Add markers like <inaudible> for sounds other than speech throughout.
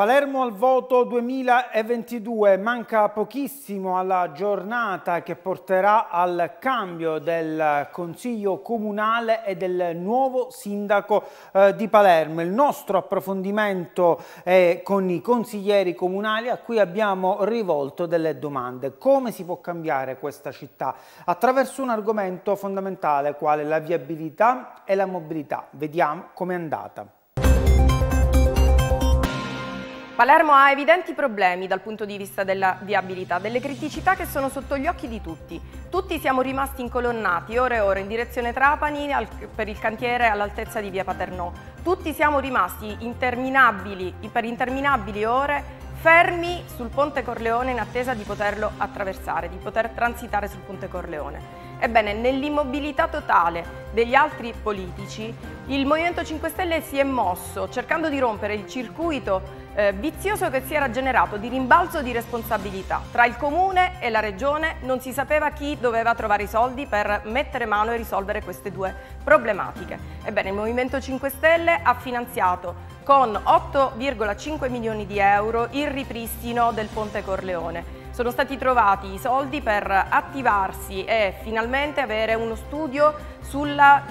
Palermo al voto 2022, manca pochissimo alla giornata che porterà al cambio del Consiglio Comunale e del nuovo sindaco eh, di Palermo. Il nostro approfondimento è con i consiglieri comunali a cui abbiamo rivolto delle domande. Come si può cambiare questa città? Attraverso un argomento fondamentale quale la viabilità e la mobilità. Vediamo com'è andata. Palermo ha evidenti problemi dal punto di vista della viabilità, delle criticità che sono sotto gli occhi di tutti. Tutti siamo rimasti incolonnati ore e ore in direzione Trapani al, per il cantiere all'altezza di via Paternò. Tutti siamo rimasti interminabili, per interminabili ore fermi sul ponte Corleone in attesa di poterlo attraversare, di poter transitare sul ponte Corleone. Ebbene, nell'immobilità totale degli altri politici, il Movimento 5 Stelle si è mosso cercando di rompere il circuito eh, vizioso che si era generato di rimbalzo di responsabilità. Tra il comune e la regione non si sapeva chi doveva trovare i soldi per mettere mano e risolvere queste due problematiche. Ebbene, il Movimento 5 Stelle ha finanziato con 8,5 milioni di euro il ripristino del Ponte Corleone sono stati trovati i soldi per attivarsi e finalmente avere uno studio sulla,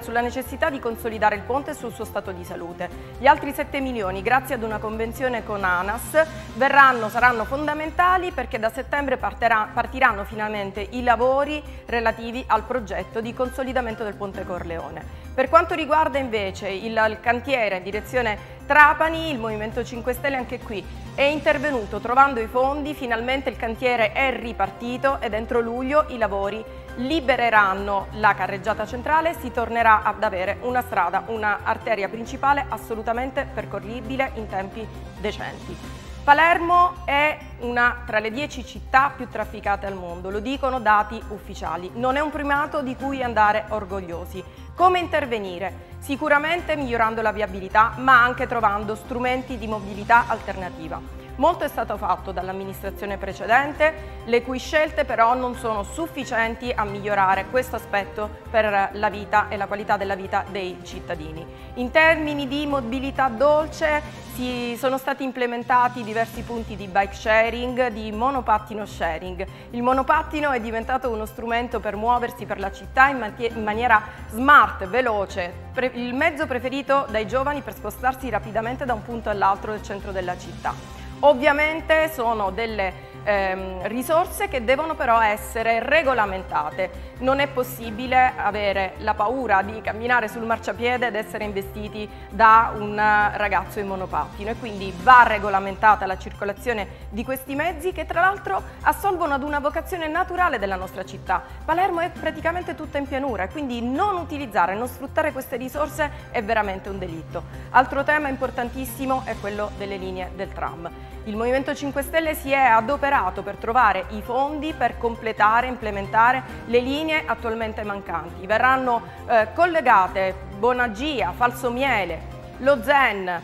sulla necessità di consolidare il ponte e sul suo stato di salute. Gli altri 7 milioni, grazie ad una convenzione con ANAS, verranno, saranno fondamentali perché da settembre partirà, partiranno finalmente i lavori relativi al progetto di consolidamento del ponte Corleone. Per quanto riguarda invece il, il cantiere in direzione Trapani, il Movimento 5 Stelle anche qui è intervenuto trovando i fondi, finalmente il cantiere è ripartito ed entro luglio i lavori libereranno la carreggiata centrale e si tornerà ad avere una strada, una arteria principale assolutamente percorribile in tempi decenti. Palermo è una tra le dieci città più trafficate al mondo, lo dicono dati ufficiali. Non è un primato di cui andare orgogliosi. Come intervenire? Sicuramente migliorando la viabilità, ma anche trovando strumenti di mobilità alternativa. Molto è stato fatto dall'amministrazione precedente, le cui scelte però non sono sufficienti a migliorare questo aspetto per la vita e la qualità della vita dei cittadini. In termini di mobilità dolce si sono stati implementati diversi punti di bike sharing, di monopattino sharing. Il monopattino è diventato uno strumento per muoversi per la città in, in maniera smart, veloce, il mezzo preferito dai giovani per spostarsi rapidamente da un punto all'altro del centro della città. Ovviamente sono delle ehm, risorse che devono però essere regolamentate. Non è possibile avere la paura di camminare sul marciapiede ed essere investiti da un ragazzo in monopattino e quindi va regolamentata la circolazione di questi mezzi che tra l'altro assolvono ad una vocazione naturale della nostra città. Palermo è praticamente tutta in pianura e quindi non utilizzare, non sfruttare queste risorse è veramente un delitto. Altro tema importantissimo è quello delle linee del tram. Il Movimento 5 Stelle si è adoperato per trovare i fondi per completare e implementare le linee attualmente mancanti. Verranno eh, collegate Bonagia, Falsomiele, Lo Zen,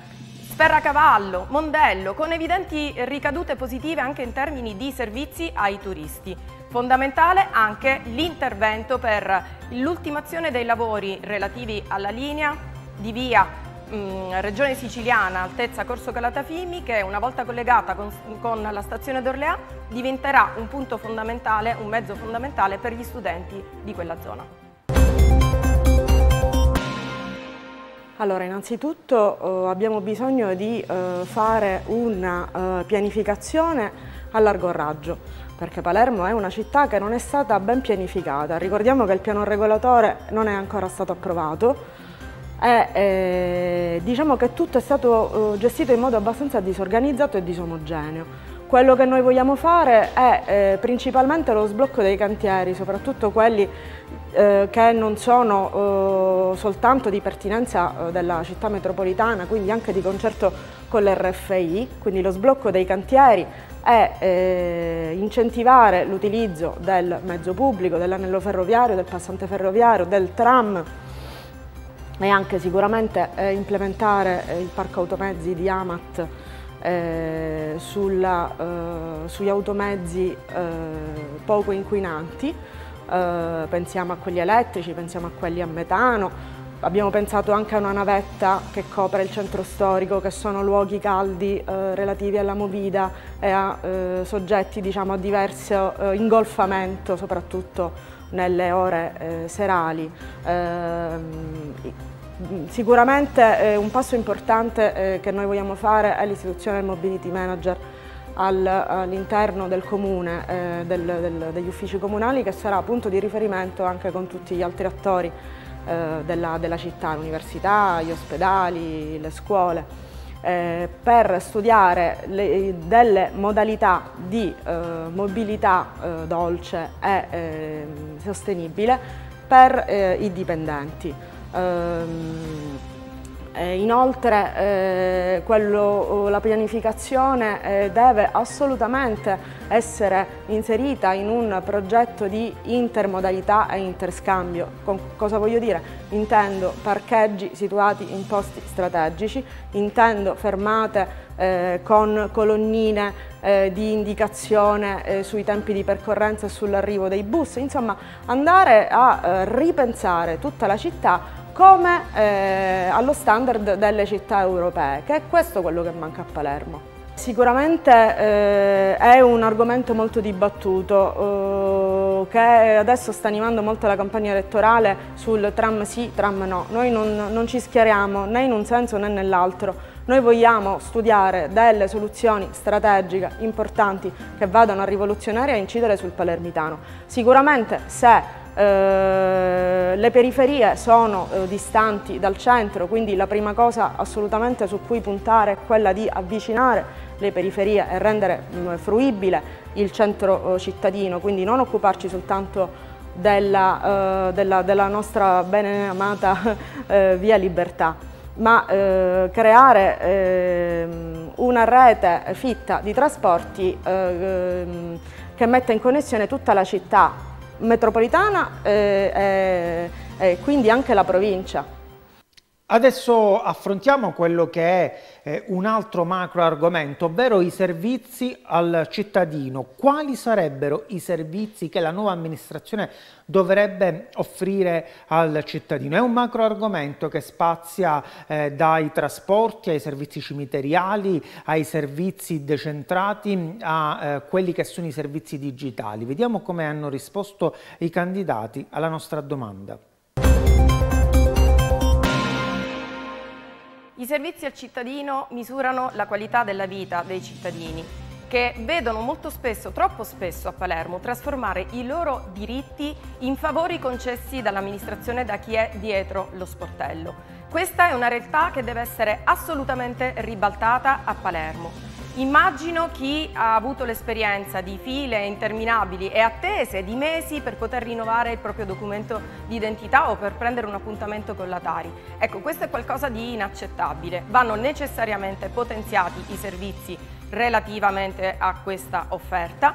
Sferracavallo, Mondello, con evidenti ricadute positive anche in termini di servizi ai turisti. Fondamentale anche l'intervento per l'ultimazione dei lavori relativi alla linea di via mm, regione siciliana altezza Corso Calatafimi che una volta collegata con, con la stazione d'Orleà diventerà un punto fondamentale, un mezzo fondamentale per gli studenti di quella zona. Allora, innanzitutto eh, abbiamo bisogno di eh, fare una eh, pianificazione a largo raggio, perché Palermo è una città che non è stata ben pianificata. Ricordiamo che il piano regolatore non è ancora stato approvato, e eh, diciamo che tutto è stato eh, gestito in modo abbastanza disorganizzato e disomogeneo. Quello che noi vogliamo fare è eh, principalmente lo sblocco dei cantieri, soprattutto quelli eh, che non sono eh, soltanto di pertinenza eh, della città metropolitana, quindi anche di concerto con l'RFI, quindi lo sblocco dei cantieri e incentivare l'utilizzo del mezzo pubblico, dell'anello ferroviario, del passante ferroviario, del tram, e anche sicuramente eh, implementare eh, il parco automezzi di Amat eh, sulla, eh, sugli automezzi eh, poco inquinanti, eh, pensiamo a quelli elettrici, pensiamo a quelli a metano, Abbiamo pensato anche a una navetta che copre il centro storico, che sono luoghi caldi relativi alla movida e a soggetti diciamo, a diverso ingolfamento, soprattutto nelle ore serali. Ehm, sicuramente un passo importante che noi vogliamo fare è l'istituzione del Mobility Manager all'interno del comune, eh, del, del, degli uffici comunali che sarà punto di riferimento anche con tutti gli altri attori eh, della, della, città, l'università, gli ospedali, le scuole, eh, per studiare le, delle modalità di eh, mobilità eh, dolce e sostenibile per eh, i dipendenti. Ehm, inoltre eh, quello, la pianificazione eh, deve assolutamente essere inserita in un progetto di intermodalità e interscambio. Con cosa voglio dire? Intendo parcheggi situati in posti strategici, intendo fermate eh, con colonnine eh, di indicazione eh, sui tempi di percorrenza e sull'arrivo dei bus, insomma andare a eh, ripensare tutta la città come eh, allo standard delle città europee, che è questo quello che manca a Palermo. Sicuramente eh, è un argomento molto dibattuto eh, che adesso sta animando molto la campagna elettorale sul tram sì, tram no. Noi non, non ci schieriamo né in un senso né nell'altro. Noi vogliamo studiare delle soluzioni strategiche importanti che vadano a rivoluzionare e a incidere sul palermitano. Sicuramente se eh, le periferie sono eh, distanti dal centro, quindi la prima cosa assolutamente su cui puntare è quella di avvicinare le periferie e rendere mh, mm, fruibile il centro eh, cittadino, quindi non occuparci soltanto della, eh, della, della nostra bene amata <laughs> eh, via Libertà, ma creare ehm, una rete fitta di trasporti ehm, che metta in connessione tutta la città metropolitana e, e, e quindi anche la provincia. Adesso affrontiamo quello che è eh, un altro macro argomento, ovvero i servizi al cittadino. Quali sarebbero i servizi che la nuova amministrazione dovrebbe offrire al cittadino? È un macro argomento che spazia eh, dai trasporti ai servizi cimiteriali, ai servizi decentrati, a eh, quelli che sono i servizi digitali. Vediamo come hanno risposto i candidati alla nostra domanda. I servizi al cittadino misurano la qualità della vita dei cittadini che vedono molto spesso, troppo spesso a Palermo, trasformare i loro diritti in favori concessi dall'amministrazione da chi è dietro lo sportello. Questa è una realtà che deve essere assolutamente ribaltata a Palermo. Immagino chi ha avuto l'esperienza di file interminabili e attese di mesi per poter rinnovare il proprio documento di identità o per prendere un appuntamento con la Tari. Ecco, questo è qualcosa di inaccettabile. Vanno necessariamente potenziati i servizi relativamente a questa offerta,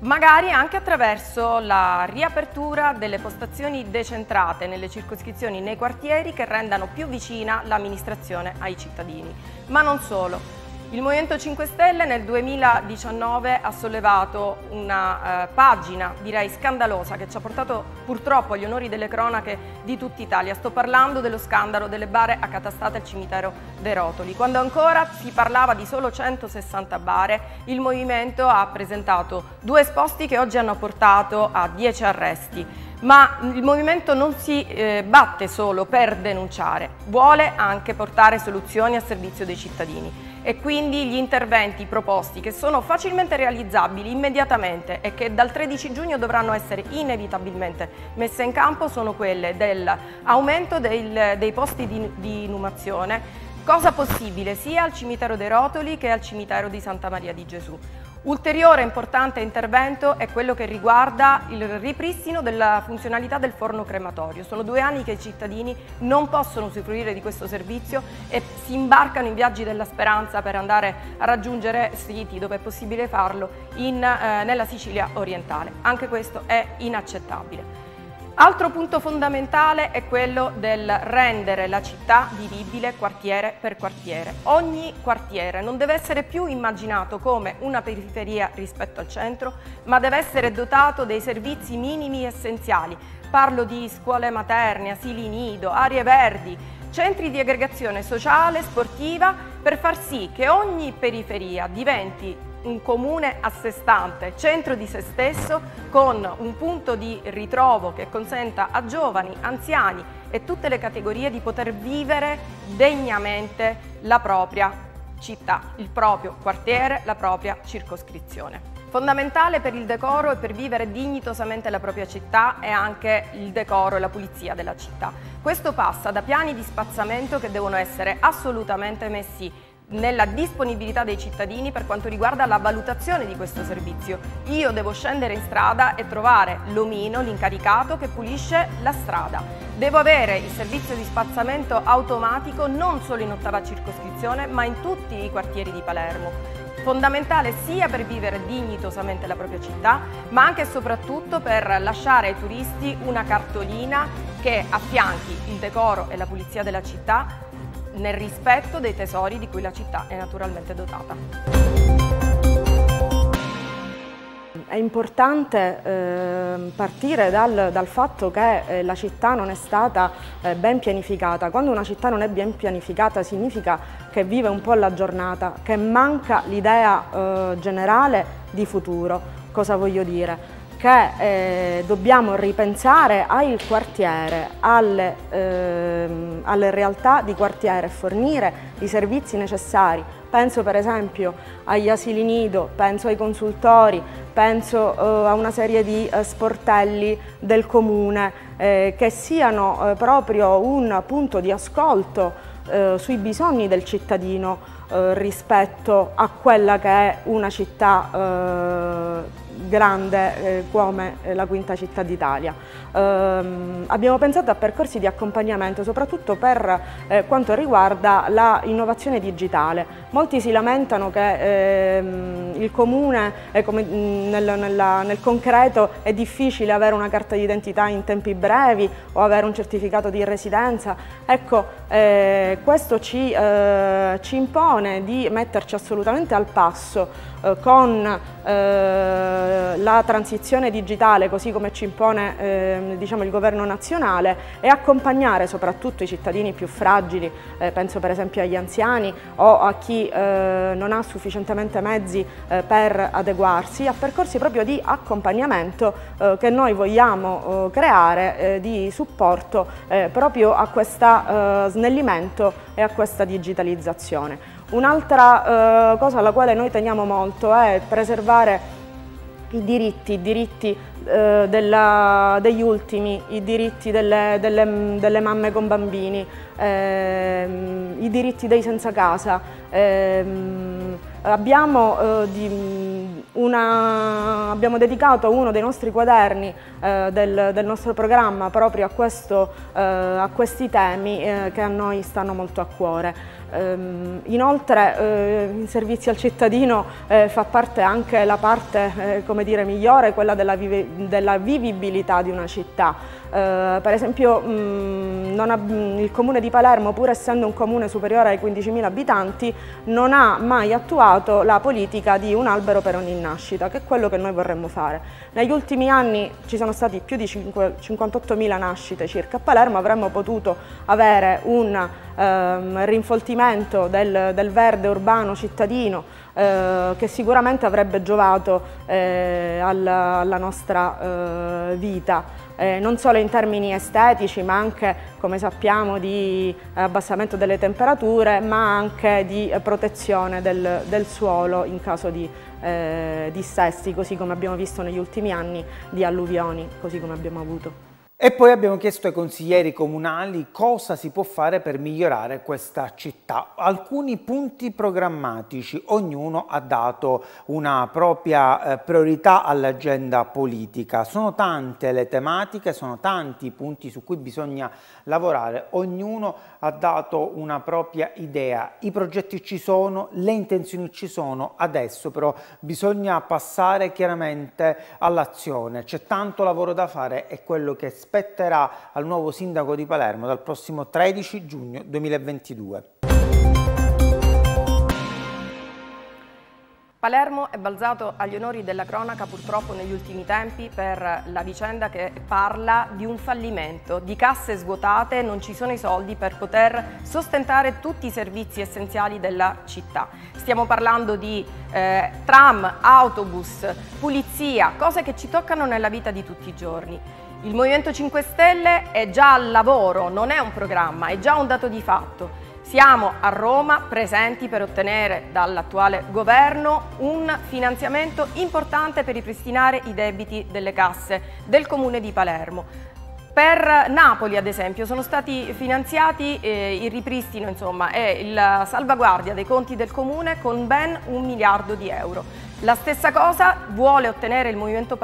magari anche attraverso la riapertura delle postazioni decentrate nelle circoscrizioni, nei quartieri che rendano più vicina l'amministrazione ai cittadini. Ma non solo. Il Movimento 5 Stelle nel 2019 ha sollevato una eh, pagina, direi scandalosa, che ci ha portato purtroppo agli onori delle cronache di tutta Italia. Sto parlando dello scandalo delle bare accatastate al cimitero dei Rotoli. Quando ancora si parlava di solo 160 bare, il Movimento ha presentato due esposti che oggi hanno portato a 10 arresti ma il movimento non si eh, batte solo per denunciare, vuole anche portare soluzioni a servizio dei cittadini e quindi gli interventi proposti che sono facilmente realizzabili immediatamente e che dal 13 giugno dovranno essere inevitabilmente messe in campo sono quelle dell'aumento dei posti di, di inumazione cosa possibile sia al cimitero dei Rotoli che al cimitero di Santa Maria di Gesù. Ulteriore importante intervento è quello che riguarda il ripristino della funzionalità del forno crematorio. Sono due anni che i cittadini non possono usufruire di questo servizio e si imbarcano in viaggi della speranza per andare a raggiungere siti dove è possibile farlo in, eh, nella Sicilia orientale. Anche questo è inaccettabile. Altro punto fondamentale è quello del rendere la città vivibile quartiere per quartiere. Ogni quartiere non deve essere più immaginato come una periferia rispetto al centro, ma deve essere dotato dei servizi minimi essenziali. Parlo di scuole materne, asili nido, aree verdi, centri di aggregazione sociale, sportiva, per far sì che ogni periferia diventi un comune a sé stante, centro di se stesso, con un punto di ritrovo che consenta a giovani, anziani e tutte le categorie di poter vivere degnamente la propria città, il proprio quartiere, la propria circoscrizione. Fondamentale per il decoro e per vivere dignitosamente la propria città è anche il decoro e la pulizia della città. Questo passa da piani di spazzamento che devono essere assolutamente messi nella disponibilità dei cittadini per quanto riguarda la valutazione di questo servizio. Io devo scendere in strada e trovare l'omino, l'incaricato che pulisce la strada. Devo avere il servizio di spazzamento automatico non solo in ottava circoscrizione ma in tutti i quartieri di Palermo fondamentale sia per vivere dignitosamente la propria città, ma anche e soprattutto per lasciare ai turisti una cartolina che affianchi il decoro e la pulizia della città nel rispetto dei tesori di cui la città è naturalmente dotata. È importante eh, partire dal, dal, fatto che eh, la città non è stata eh, ben pianificata. Quando una città non è ben pianificata significa che vive un po' la giornata, che manca l'idea eh, generale di futuro. Cosa voglio dire? Che eh, dobbiamo ripensare al quartiere, alle, ehm, alle realtà di quartiere, fornire i servizi necessari. Penso per esempio agli asili nido, penso ai consultori, penso eh, a una serie di eh, sportelli del comune eh, che siano eh, proprio un punto di ascolto eh, sui bisogni del cittadino rispetto a quella che è una città grande eh, come eh, la quinta città d'Italia. Um, abbiamo pensato a percorsi di accompagnamento soprattutto per eh, quanto riguarda l'innovazione digitale. Molti si lamentano che ehm, il comune come, nel, nella, nel, concreto è difficile avere una carta d'identità in tempi brevi o avere un certificato di residenza. Ecco, questo ci, ci impone di metterci assolutamente al passo con eh, la transizione digitale così come ci impone eh, diciamo, il governo nazionale e accompagnare soprattutto i cittadini più fragili, eh, penso per esempio agli anziani o a chi eh, non ha sufficientemente mezzi eh, per adeguarsi, a percorsi proprio di accompagnamento che noi vogliamo creare di supporto proprio a questo snellimento e a questa digitalizzazione. Un'altra eh, cosa alla quale noi teniamo molto è preservare i diritti, i diritti eh, della, degli ultimi, i diritti delle, delle, delle mamme con bambini, ehm, i diritti dei senza casa. Ehm, abbiamo, eh, di, una, abbiamo, dedicato uno dei nostri quaderni eh, del, del, nostro programma proprio a, questo, eh, a questi temi eh, che a noi stanno molto a cuore. Ehm, inoltre eh, in servizi al cittadino eh, fa parte anche la parte eh, dire, migliore, quella della vivibilità di una città. Uh, per esempio mh, mh, il comune di Palermo, pur essendo un comune superiore ai 15.000 abitanti, non ha mai attuato la politica di un albero per ogni nascita, che è quello che noi vorremmo fare. Negli ultimi anni ci sono stati più di 58.000 nascite circa a Palermo, avremmo potuto avere un ehm, rinfoltimento del, del, verde urbano cittadino eh, che sicuramente avrebbe giovato eh, alla, alla, nostra eh, vita. Eh, non solo in termini estetici ma anche come sappiamo di abbassamento delle temperature ma anche di protezione del, del suolo in caso di eh, dissesti così come abbiamo visto negli ultimi anni di alluvioni così come abbiamo avuto. E poi abbiamo chiesto ai consiglieri comunali cosa si può fare per migliorare questa città. Alcuni punti programmatici, ognuno ha dato una propria eh, priorità all'agenda politica. Sono tante le tematiche, sono tanti i punti su cui bisogna lavorare, ognuno ha dato una propria idea. I progetti ci sono, le intenzioni ci sono, adesso però bisogna passare chiaramente all'azione. C'è tanto lavoro da fare e quello che spetterà al nuovo sindaco di Palermo dal prossimo 13 giugno 2022. Palermo è balzato agli onori della cronaca purtroppo negli ultimi tempi per la vicenda che parla di un fallimento, di casse svuotate, non ci sono i soldi per poter sostentare tutti i servizi essenziali della città. Stiamo parlando di eh, tram, autobus, pulizia, cose che ci toccano nella vita di tutti i giorni. Il Movimento 5 Stelle è già al lavoro, non è un programma, è già un dato di fatto. Siamo a Roma presenti per ottenere dall'attuale governo un finanziamento importante per ripristinare i debiti delle casse del comune di Palermo. Per Napoli, ad esempio, sono stati finanziati eh, il ripristino insomma, e la salvaguardia dei conti del comune con ben un miliardo di euro. La stessa cosa vuole ottenere il Movimento,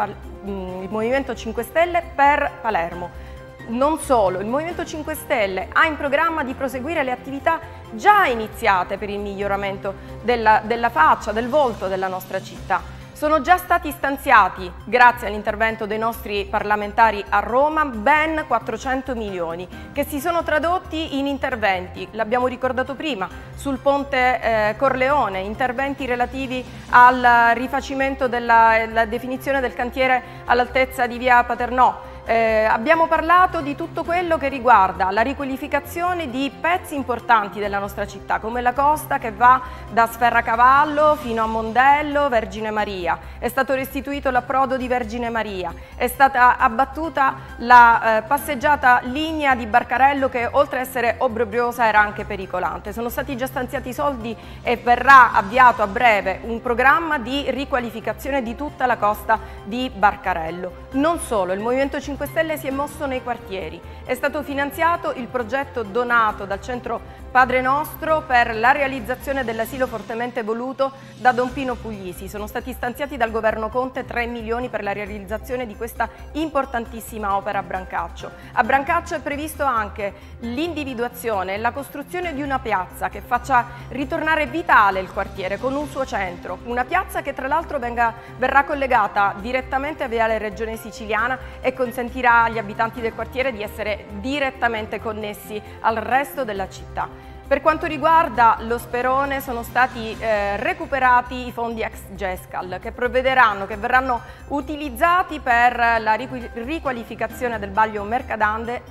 il Movimento 5 Stelle per Palermo non solo, il Movimento 5 Stelle ha in programma di proseguire le attività già iniziate per il miglioramento della, della faccia, del volto della nostra città. Sono già stati stanziati, grazie all'intervento dei nostri parlamentari a Roma, ben 400 milioni che si sono tradotti in interventi, l'abbiamo ricordato prima, sul ponte eh, Corleone, interventi relativi al rifacimento della definizione del cantiere all'altezza di via Paternò, eh, abbiamo parlato di tutto quello che riguarda la riqualificazione di pezzi importanti della nostra città, come la costa che va da Sferracavallo fino a Mondello, Vergine Maria. È stato restituito l'approdo di Vergine Maria, è stata abbattuta la eh, passeggiata linea di Barcarello che oltre ad essere obbrobriosa era anche pericolante. Sono stati già stanziati soldi e verrà avviato a breve un programma di riqualificazione di tutta la costa di Barcarello. Non solo, il Movimento 5 5 Stelle si è mosso nei quartieri. È stato finanziato il progetto donato dal centro Padre Nostro per la realizzazione dell'asilo fortemente voluto da Don Pino Puglisi. Sono stati stanziati dal governo Conte 3 milioni per la realizzazione di questa importantissima opera a Brancaccio. A Brancaccio è previsto anche l'individuazione e la costruzione di una piazza che faccia ritornare vitale il quartiere con un suo centro. Una piazza che tra l'altro verrà collegata direttamente a Viale Regione Siciliana e consentirà agli abitanti del quartiere di essere direttamente connessi al resto della città. Per quanto riguarda lo Sperone sono stati eh, recuperati i fondi ex GESCAL che provvederanno, che verranno utilizzati per la riqualificazione del Baglio Mercadante,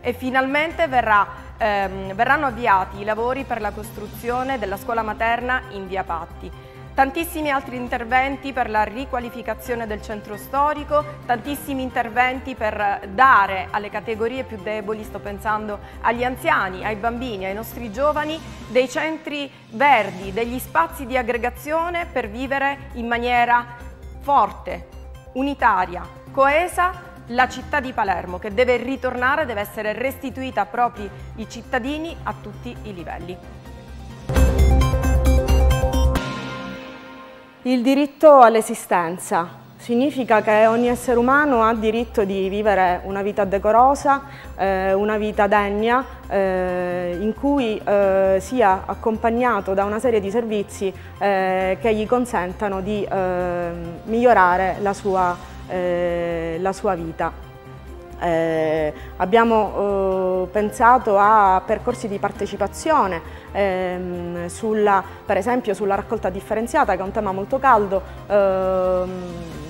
e finalmente verrà, ehm, verranno avviati i lavori per la costruzione della scuola materna in via Patti. Tantissimi altri interventi per la riqualificazione del centro storico, tantissimi interventi per dare alle categorie più deboli, sto pensando agli anziani, ai bambini, ai nostri giovani, dei centri verdi, degli spazi di aggregazione per vivere in maniera forte, unitaria, coesa la città di Palermo che deve ritornare, deve essere restituita a propri i cittadini a tutti i livelli. Il diritto all'esistenza significa che ogni essere umano ha diritto di vivere una vita decorosa, eh, una vita degna, eh, in cui eh, sia accompagnato da una serie di servizi eh, che gli consentano di eh, migliorare la sua, eh, la sua vita. Eh, abbiamo eh, pensato a percorsi di partecipazione, ehm, sulla, per esempio sulla raccolta differenziata che è un tema molto caldo ehm,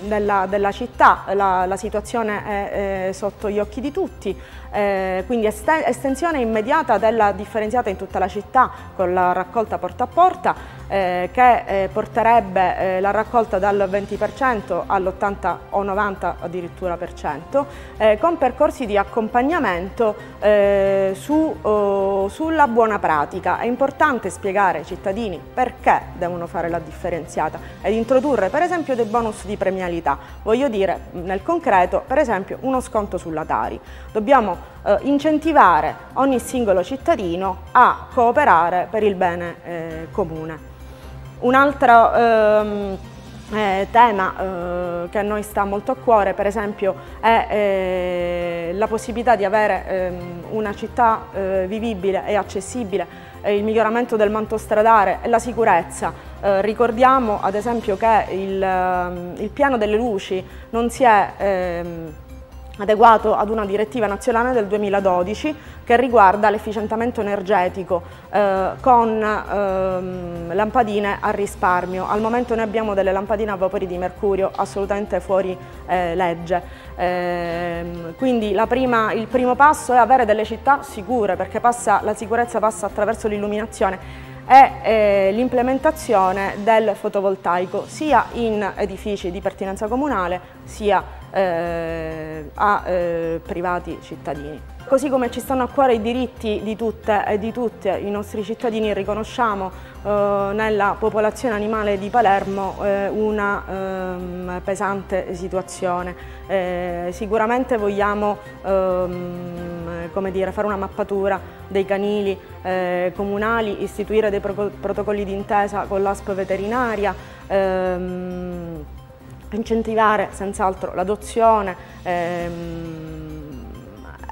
della, della, città, la, la situazione è, è, sotto gli occhi di tutti, eh, quindi estensione immediata della differenziata in tutta la città con la raccolta porta a porta eh, che eh, porterebbe eh, la raccolta dal 20% all'80 o 90 addirittura per cento, eh, con percorsi di accompagnamento eh, su, oh, sulla buona pratica. È importante spiegare ai cittadini perché devono fare la differenziata ed introdurre per esempio dei bonus di premialità. Voglio dire nel concreto per esempio uno sconto sulla Tari. Dobbiamo eh, incentivare ogni singolo cittadino a cooperare per il bene comune. Un altro ehm, eh, tema eh, che a noi sta molto a cuore per esempio è eh, la possibilità di avere ehm, una città eh, vivibile e accessibile, il miglioramento del manto stradale e la sicurezza. Eh, ricordiamo ad esempio che il, ehm, il, piano delle luci non si è ehm, adeguato ad una direttiva nazionale del 2012 che riguarda l'efficientamento energetico eh, con ehm, lampadine a risparmio. Al momento noi abbiamo delle lampadine a vapori di mercurio assolutamente fuori eh, legge. Eh, quindi prima, il primo passo è avere delle città sicure perché passa, la sicurezza passa attraverso l'illuminazione e eh, l'implementazione del fotovoltaico sia in edifici di pertinenza comunale sia eh, a eh, privati cittadini. Così come ci stanno a cuore i diritti di tutte e di tutti i nostri cittadini, riconosciamo nella popolazione animale di Palermo una ehm, pesante situazione. Sicuramente vogliamo ehm, dire, fare una mappatura dei canili eh, comunali, istituire dei pro protocolli d'intesa con l'ASP veterinaria, ehm, incentivare senz'altro l'adozione ehm,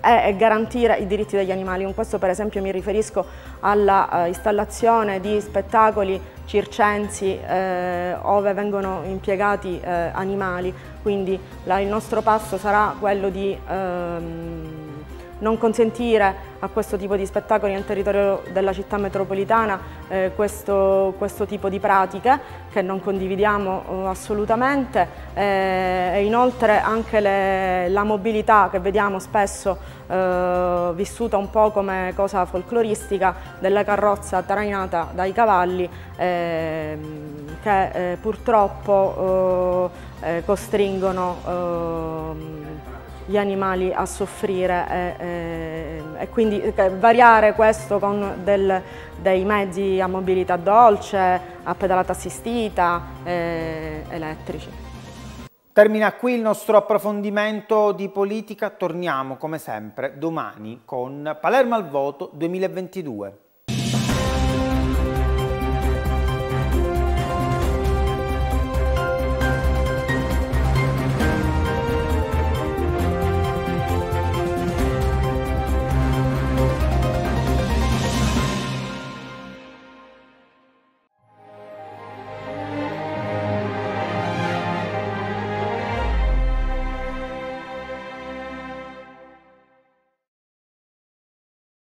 e, garantire i diritti degli animali. Con questo per esempio mi riferisco alla uh, installazione di spettacoli circensi eh, ove vengono impiegati eh, animali, quindi la, il nostro passo sarà quello di ehm, non consentire a questo tipo di spettacoli nel territorio della città metropolitana eh, questo, questo, tipo di pratiche che non condividiamo eh, assolutamente. Eh, e inoltre anche le, la mobilità che vediamo spesso eh, vissuta un po' come cosa folcloristica della carrozza trainata dai cavalli ehm, che eh, purtroppo eh, costringono ehm, gli animali a soffrire e, e, e quindi eh, variare questo con del, dei mezzi a mobilità dolce, a pedalata assistita, eh, elettrici. Termina qui il nostro approfondimento di politica, torniamo come sempre domani con Palermo al voto 2022.